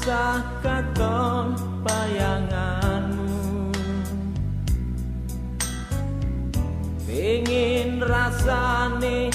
tansah katon bayanganmu. Pengen rasane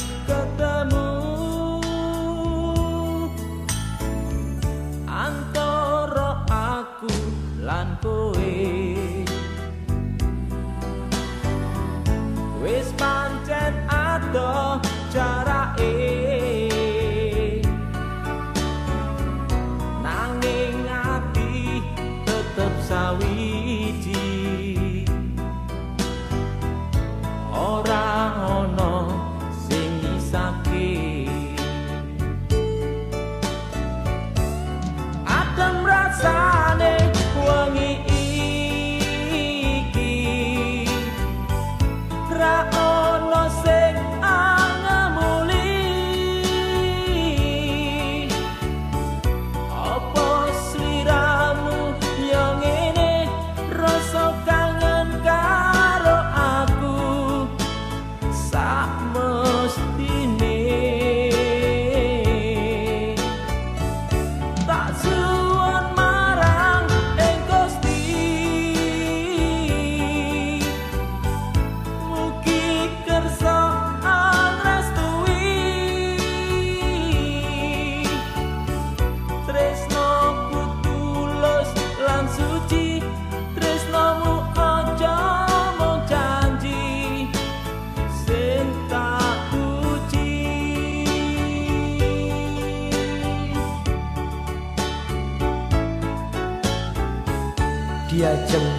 diajeng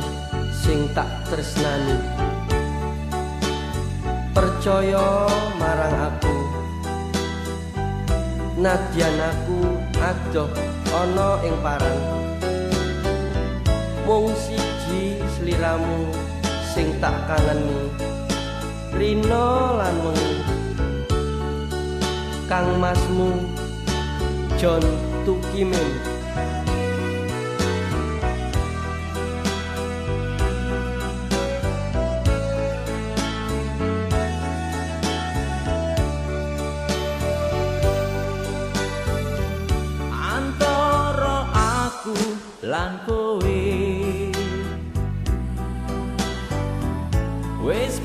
sing tak tresnani. Percaya marang aku. Nadyan aku adoh ana ing parang. Mung siji sliramu sing tak kangeni rino lan wengi. Kang masmu John Tukimen perasaan kowe. Wes